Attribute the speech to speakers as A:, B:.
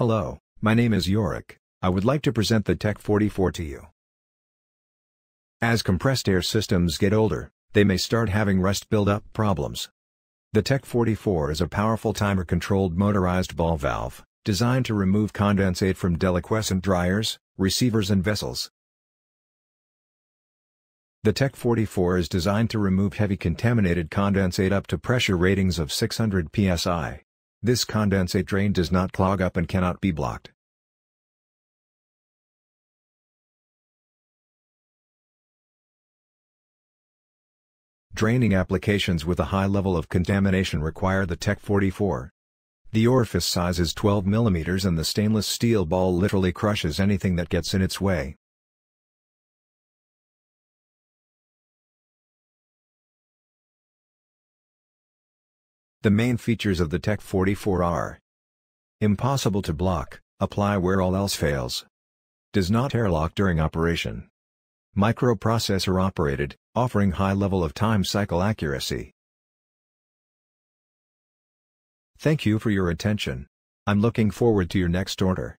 A: Hello, my name is Yorick, I would like to present the TEC 44 to you. As compressed air systems get older, they may start having rust buildup problems. The TEC 44 is a powerful timer-controlled motorized ball valve, designed to remove condensate from deliquescent dryers, receivers and vessels. The TEC 44 is designed to remove heavy contaminated condensate up to pressure ratings of 600 psi. This condensate drain does not clog up and cannot be blocked. Draining applications with a high level of contamination require the TEC 44. The orifice size is 12 mm and the stainless steel ball literally crushes anything that gets in its way. The main features of the TEC 44 are Impossible to block, apply where all else fails. Does not airlock during operation. Microprocessor operated, offering high level of time cycle accuracy. Thank you for your attention. I'm looking forward to your next order.